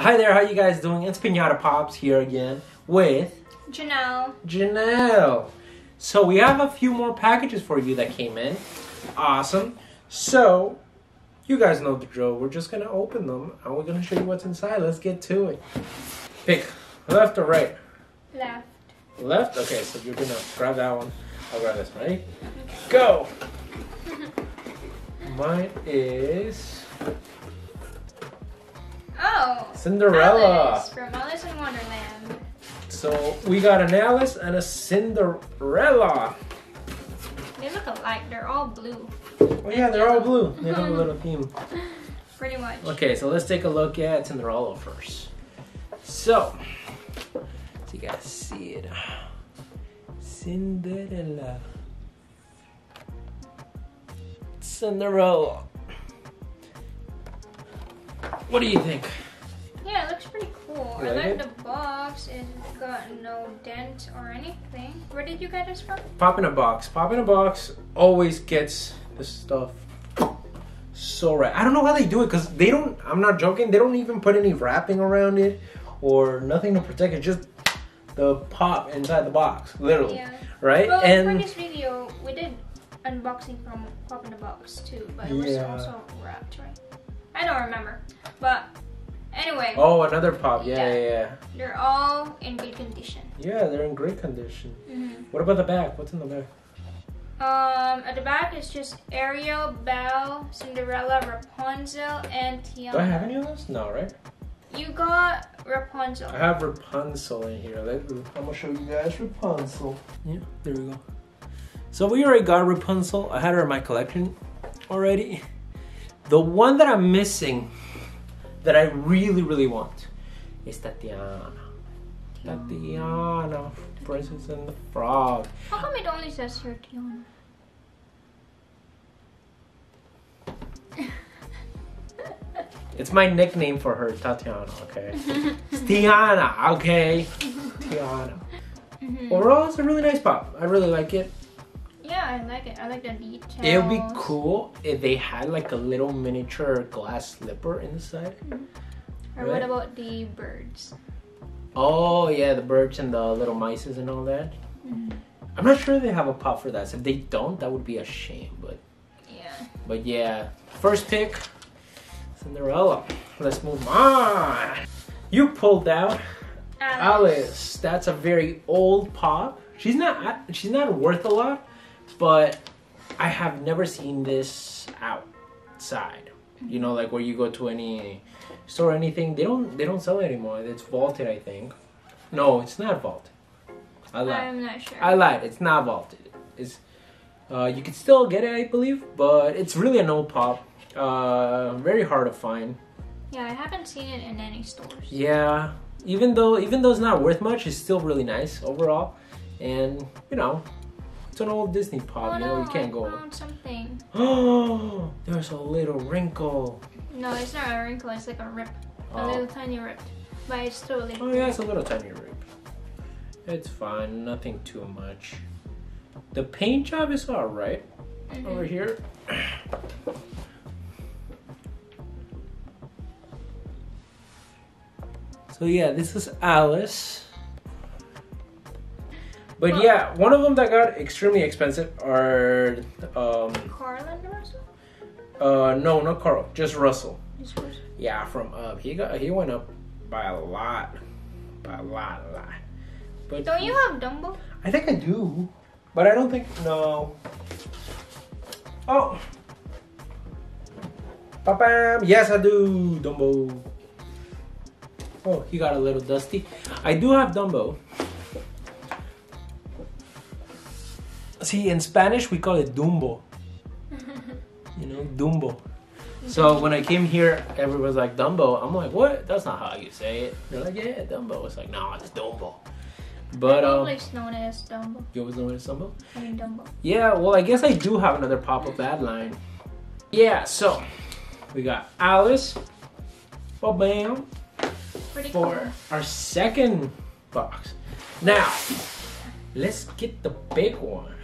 Hi there, how you guys doing? It's Pinata Pops here again with Janelle. Janelle. So we have a few more packages for you that came in. Awesome. So you guys know the drill. We're just gonna open them and we're gonna show you what's inside. Let's get to it. Pick left or right? Left. Left? Okay, so you're gonna grab that one. I'll grab this one. Ready? Go! Mine is Oh. Cinderella. Alice from Alice in Wonderland. So we got an Alice and a Cinderella. They look alike. They're all blue. Oh yeah, they're all blue. They have a little theme. Pretty much. Okay, so let's take a look at Cinderella first. So, so you guys see it. Cinderella. Cinderella. What do you think? Yeah, it looks pretty cool. You I like like it? the box. It's got no dent or anything. Where did you get this from? Pop in a box. Pop in a box always gets this stuff so right. I don't know how they do it because they don't. I'm not joking. They don't even put any wrapping around it or nothing to protect it. Just the pop inside the box, literally, Yeah. right? Well, for and this video, we did unboxing from Pop in the Box too, but it was Yeah. also wrapped, right? I don't remember. But anyway, oh, another pop. Yeah, Yeah. yeah, yeah. they're all in good condition. Yeah, they're in great condition. hmm What about the back? What's in the back? Um, at the back is just Ariel, Belle, Cinderella, Rapunzel, and Tiana. Do I have any of those? No, right? You got Rapunzel. I have Rapunzel in here. Let- I'm gonna show you guys Rapunzel. Yeah, there we go. So we already got Rapunzel. I had her in my collection already. The one that I'm missing, that I really, really want, is Tatiana. Tatiana, Princess and the Frog. How come it only says here Tiana? It's my nickname for her, Tatiana. Okay, it's Tiana. Okay, Tiana. Mhm. Overall, it's a really nice pop. I really like it. I like it. I like the details. It would be cool if they had like a little miniature glass slipper inside. Or Right. what about the birds? Oh yeah, the birds and the little mices and all that. Mhm. I'm not sure they have a pop for that. So if they don't, that would be a shame. But Yeah. but yeah, first pick, Cinderella. Let's move on. You pulled out Alice. That's a very old pop. She's not she's not worth a lot, but I have never seen this outside. You know, like where you go to any store or anything, they don't they don't sell it anymore. It's vaulted, I think. No, it's not vaulted. I lied. I'm not sure. I lied. It's not vaulted. It's uh, you can still get it, I believe, but it's really an old pop. Uh, very hard to find. yeah, I haven't seen it in any stores. Yeah, even though even though it's not worth much, it's still really nice overall. And you know, it's an old Disney pop. oh you no, know, you can't I go. found something. Oh, there's a little wrinkle. No, it's not a wrinkle. It's like a rip, a Oh. little tiny rip, but it's totally. Oh yeah, it's a little tiny rip. It's fine, nothing too much. The paint job is alright Mhm. over here. So yeah, this is Alice. But Well- yeah, one of them that got extremely expensive are um Carl and Russell. uh no not Carl just Russell. This was- yeah from up he got he went up by a lot by a lot a lot. But Don't you have Dumbo? I think I do but I don't think no. Oh. Papa yes I do Dumbo. Oh he got a little dusty. I do have Dumbo see in Spanish we call it Dumbo you know, Dumbo. So when I came here, everyone was like Dumbo. I'm like, what? That's not how you say it. They're like, yeah, Dumbo. It's like, no, it's Dumbo. But um, Always known as Dumbo. you always know it's Dumbo. I mean Dumbo. Yeah, well, I guess I do have another pop-up ad line. Yeah, so we got Alice, well, bam, Pretty for cool. our second box. Now, let's get the big one.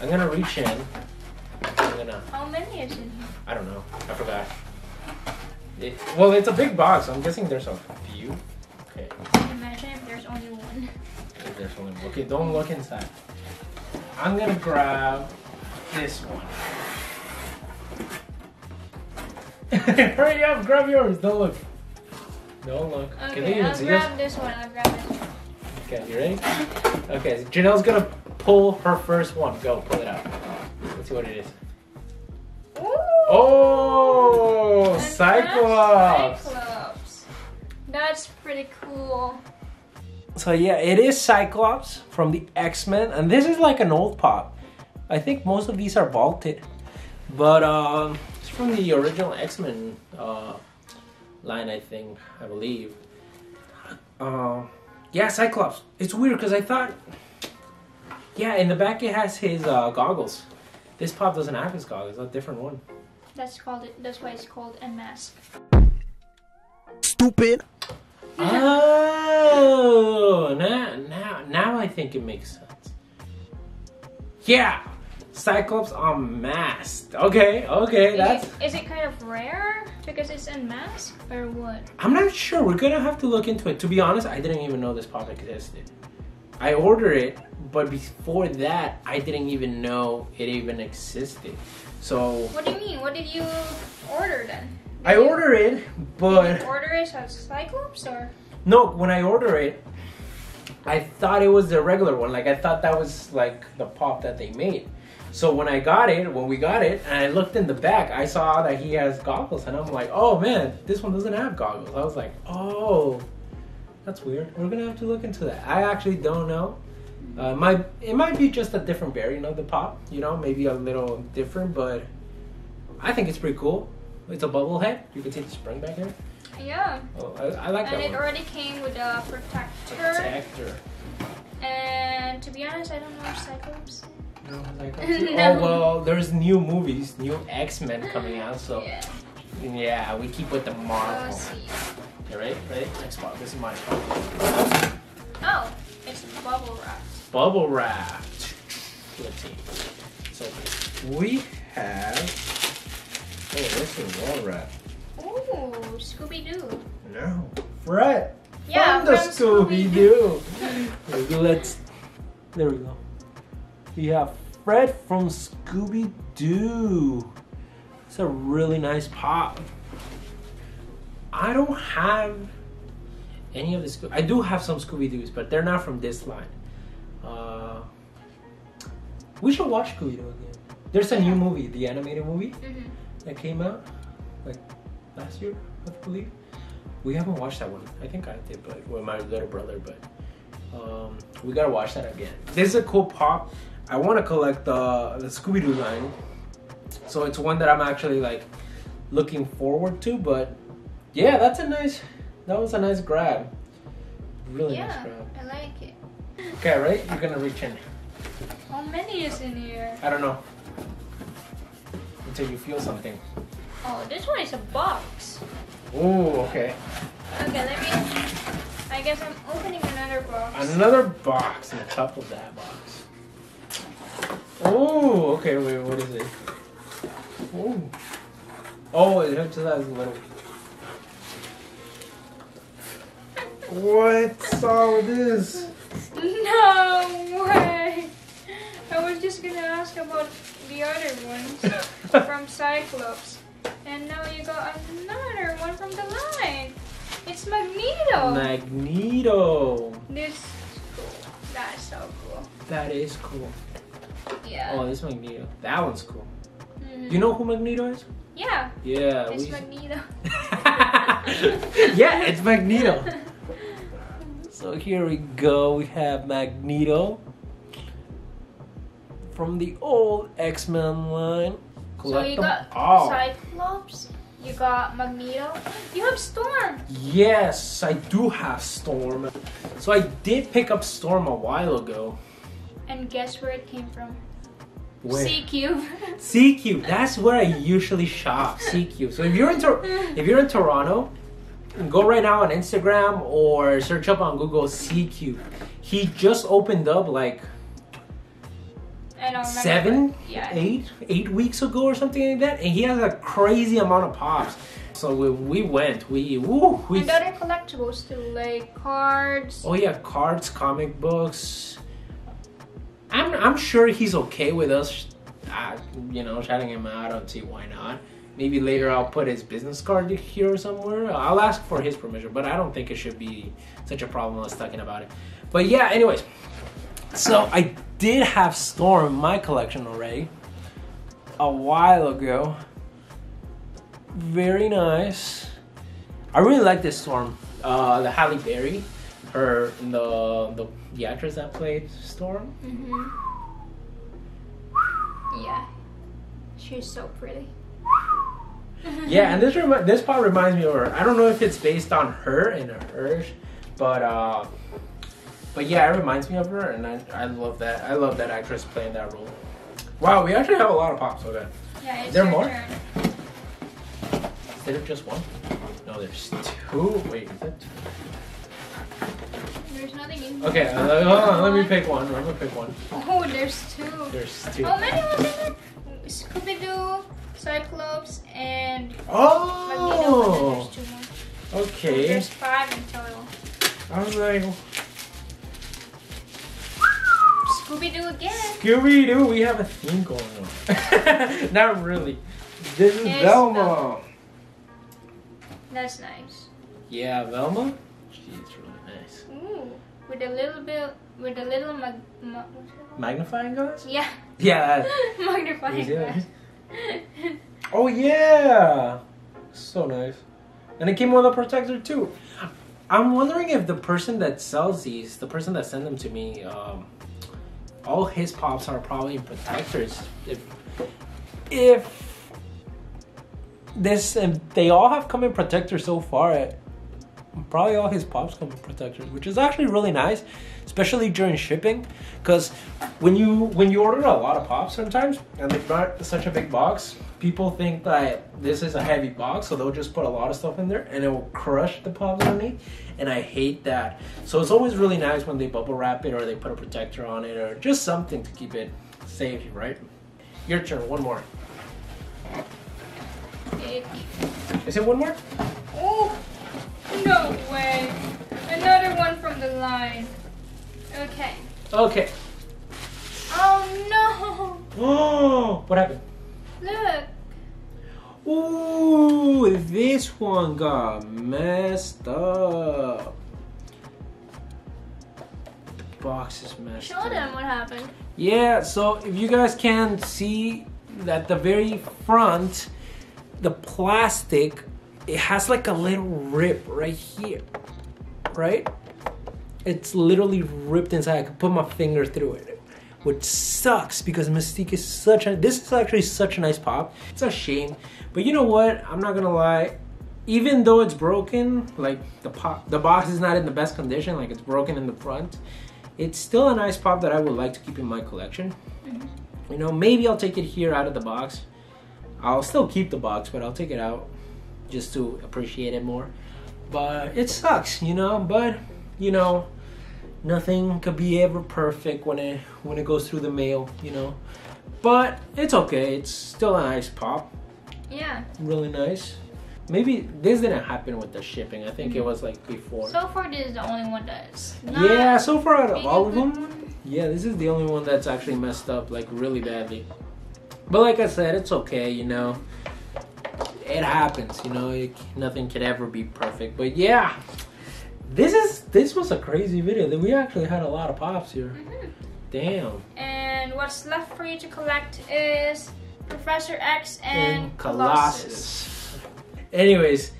I'm gonna reach in. I'm gonna How many is in here? I don't know. I forgot. It, well, it's a big box. I'm guessing there's a few. Okay. Imagine if there's only one. If there's only one. okay, don't look inside. I'm gonna grab this one. Hurry up, grab yours. Don't look. Don't look. Okay, I'll grab this one. I'll grab this one. Okay, you ready? Okay, Janelle's gonna pull her first one. Go, pull it out. Let's see what it is. Ooh! Oh, Cyclops. that's Cyclops. That's pretty cool. So yeah, it is Cyclops from the X-Men, and this is like an old pop. I think most of these are vaulted, but um, it's from the original X-Men uh, line, I think, I believe. Uh, yeah, Cyclops. It's weird because I thought, yeah, in the back it has his uh, goggles. This pop doesn't have his goggles. It's a different one. That's called it. That's why it's called a mask. Stupid. Oh, now, now, now I think it makes sense. Yeah, Cyclops unmasked. Okay, okay, Is that's. it, is it kind of rare because it's unmasked or what? I'm not sure. We're gonna have to look into it. To be honest, I didn't even know this pop existed. I ordered it, but before that, I didn't even know it even existed. So What do you mean? What did you order then? I ordered it, Did but you order it as Cyclops or? No, when I order it, I thought it was the regular one. Like I thought that was like the pop that they made. So when I got it, when we got it, and I looked in the back, I saw that he has goggles, and I'm like, oh man, this one doesn't have goggles. I was like, oh, that's weird. We're gonna have to look into that. I actually don't know. Uh, might it might be just a different variant of the pop, you know, maybe a little different, but I think it's pretty cool. It's a bubble head. You can see the spring back here. Yeah. Oh, I, I like And that it one. already came with a protector. Protector. And to be honest, I don't know Cyclops. No, No. Oh well, there's new movies, new X Men coming out, so Yeah. yeah, we keep with the Marvel. Let's see. You ready? Ready? Next spot. This is my spot. Oh, it's bubble wrap. Bubble wrap. Let's see. So we have. Oh, this is wall wrap. Ooh, Scooby Doo. No. Fred. Yeah, from the from Scooby Doo. Let's. There we go. We have Fred from Scooby Doo. It's a really nice pop. I don't have any of the Scooby. I do have some Scooby Doo's, but they're not from this line. Uh, we should watch Scooby Doo again. There's a new movie, the animated movie hmm that came out like last year, I believe. We haven't watched that one. I think I did, but with my little brother. But um, we gotta watch that again. This is a cool pop. I want to collect the the Scooby Doo line, so it's one that I'm actually like looking forward to. But yeah, that's a nice. That was a nice grab. Really nice Yeah, grab. I like it. Okay, right? You're gonna reach in. How many is in here? I don't know. Until you feel something. Oh, this one is a box. Oh, okay. Okay, let me. I guess I'm opening another box. Another box on top of that box. Oh, okay. Wait, what is it? Oh, oh, it has a little. What's all this? No way! I was just gonna ask about the other ones from Cyclops. And now you got another one from the line. It's Magneto. Magneto. this is cool. That's so cool. That is cool. Yeah. Oh, this Magneto. That one's cool. Mhm. You know who Magneto is? Yeah. Yeah. It's we- Magneto. yeah, it's Magneto. So here we go. We have Magneto from the old X Men line. So you got all. Cyclops. You got Magneto. You have Storm. Yes, I do have Storm. So I did pick up Storm a while ago. And guess where it came from? Where? C Cube. CQ. That's where I usually shop. CQ. So if you're in Tor- if you're in Toronto, go right now on Instagram or search up on Google CQ. He just opened up like I don't remember. seven, Yeah. eight, eight weeks ago or something like that, and he has a crazy amount of pops. So we, we went. We woo. We. And other collectibles too, like cards. Oh yeah, cards, comic books. I'm I'm sure he's okay with us, uh, you know, shouting him out. I don't see why not. Maybe later I'll put his business card here somewhere. I'll ask for his permission, but I don't think it should be such a problem us talking about it. But yeah, anyways. So I did have Storm in my collection already a while ago. Very nice. I really like this Storm. Uh, the Halle Berry, her the the the actress that played Storm. Mhm. Yeah. She's so pretty. Yeah, and this remi- this part reminds me of her. I don't know if it's based on her and hers, but uh, but yeah, it reminds me of her, and I, I love that. I love that actress playing that role. Wow, we actually have a lot of pops. Okay, Yeah, it's There your more? turn. is there just one? No, there's two. Wait, is that two? There's nothing in Okay, uh, hold on. Let me pick one. Let me pick one. Oh, there's two. There's two. Oh, many was in it. Scooby Doo, Cyclops, and Oh, then there's oh, okay. There's five in total. I was like, Scooby Doo again. Scooby Doo, we have a theme going on. Not really. This is Yes, Velma. Um, that's nice. Yeah, Velma. She's really nice. Ooh, with a little bit, with a little mag, ma, what's it called? Magnifying glass? yeah, Yeah. magnifying glass. Oh yeah. So nice. And it came with a protector too. I'm wondering if the person that sells these, the person that sent them to me, um, all his pops are probably in protectors. If if this and they all have come in protectors so far. Probably all his pops come with protectors, which is actually really nice, especially during shipping. Because when you when you order a lot of pops sometimes and they're not such a big box, people think that this is a heavy box, so they'll just put a lot of stuff in there and it will crush the pops underneath. And I hate that. So it's always really nice when they bubble wrap it or they put a protector on it or just something to keep it safe, right? Your turn. One more. Is it one more? Oh, no way. Another one from the line. Okay. Okay. Oh no. Oh, what happened? Look. Ooh, this one got messed up. The box is messed up. Show up. them what happened. Yeah, so if you guys can see at the very front, the plastic, it has like a little rip right here, right? It's literally ripped inside. I could put my finger through it, which sucks because Mystique is such a. This is actually such a nice pop. It's a shame, but you know what? I'm not gonna lie. Even though it's broken, like the pop, the box is not in the best condition. Like it's broken in the front. It's still a nice pop that I would like to keep in my collection. Mm-hmm. You know, maybe I'll take it here out of the box. I'll still keep the box, but I'll take it out just to appreciate it more. But it sucks, you know. But you know, nothing could be ever perfect when it when it goes through the mail, you know. But it's okay. It's still a nice pop. Yeah. Really nice. Maybe this didn't happen with the shipping. I think it mm-hmm. was like before. So far, this is the only one that's yeah, so far out of all of them, one. yeah, this is the only one that's actually messed up like really badly. But like I said, it's okay, you know. It happens, you know. It, nothing can ever be perfect. But yeah, this is this was a crazy video. We actually had a lot of pops here. Mhm. Damn. And what's left for you to collect is Professor X and, And Colossus. Colossus. Anyways,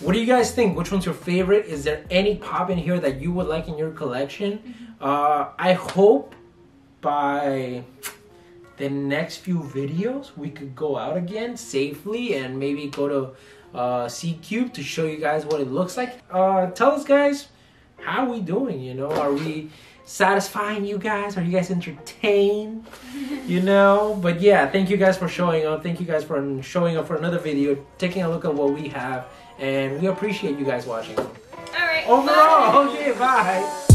what do you guys think? Which one's your favorite? Is there any pop in here that you would like in your collection? Uh, I hope by the next few videos we could go out again safely and maybe go to uh, C Cube to show you guys what it looks like. Uh, tell us, guys, how we doing? You know, are we satisfying you guys? Are you guys entertained? you know, but yeah, thank you guys for showing up. Thank you guys for showing up for another video, taking a look at what we have, and we appreciate you guys watching. All right. Overall, bye. okay, bye.